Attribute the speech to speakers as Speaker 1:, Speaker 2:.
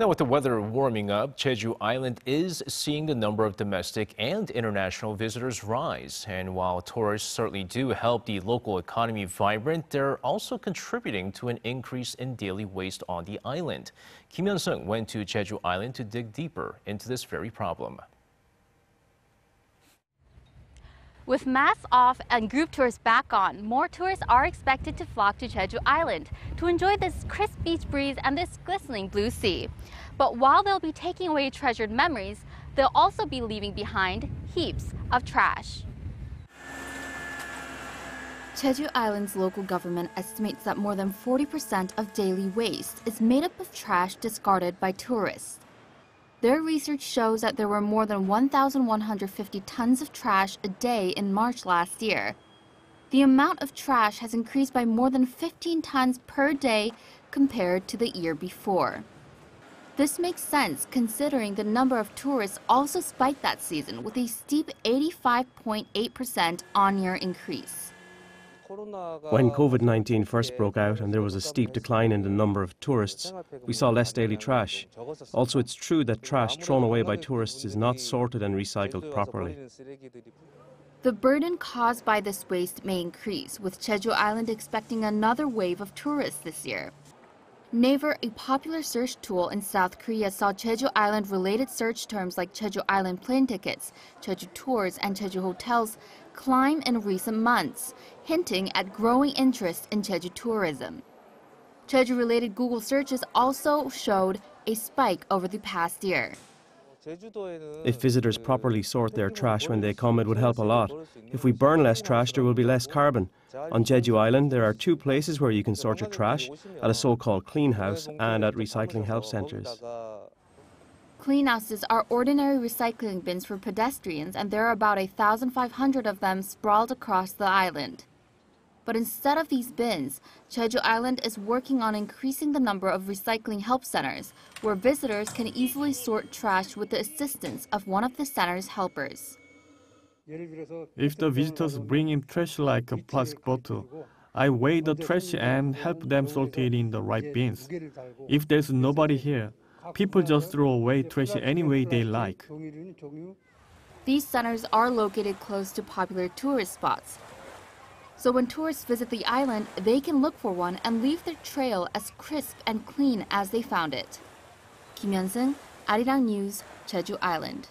Speaker 1: Now, with the weather warming up, Jeju Island is seeing the number of domestic and international visitors rise. And while tourists certainly do help the local economy vibrant, they're also contributing to an increase in daily waste on the island. Kim Yeon-seung went to Jeju Island to dig deeper into this very problem.
Speaker 2: With masks off and group tours back on, more tourists are expected to flock to Jeju Island to enjoy this crisp beach breeze and this glistening blue sea. But while they'll be taking away treasured memories, they'll also be leaving behind heaps of trash. Jeju Island's local government estimates that more than 40% of daily waste is made up of trash discarded by tourists. Their research shows that there were more than 1,150 tons of trash a day in March last year. The amount of trash has increased by more than 15 tons per day compared to the year before. This makes sense considering the number of tourists also spiked that season with a steep 85.8% on-year increase.
Speaker 3: When COVID 19 first broke out and there was a steep decline in the number of tourists, we saw less daily trash. Also, it's true that trash thrown away by tourists is not sorted and recycled properly.
Speaker 2: The burden caused by this waste may increase, with Jeju Island expecting another wave of tourists this year. Naver, a popular search tool in South Korea, saw Jeju Island related search terms like Jeju Island plane tickets, Jeju tours, and Jeju hotels climb in recent months, hinting at growing interest in Jeju tourism. Jeju related Google searches also showed a spike over the past year.
Speaker 3: If visitors properly sort their trash when they come, it would help a lot. If we burn less trash, there will be less carbon. On Jeju Island, there are two places where you can sort your trash at a so called clean house and at recycling help centres.
Speaker 2: Clean houses are ordinary recycling bins for pedestrians, and there are about 1,500 of them sprawled across the island. But instead of these bins, Jeju Island is working on increasing the number of recycling help centers, where visitors can easily sort trash with the assistance of one of the center's helpers.
Speaker 4: If the visitors bring in trash like a plastic bottle, I weigh the trash and help them sort it in the right bins. If there's nobody here, people just throw away trash any way they like.
Speaker 2: These centers are located close to popular tourist spots, so when tourists visit the island, they can look for one and leave their trail as crisp and clean as they found it. Kim Yeon-seung, Arirang News, Jeju Island.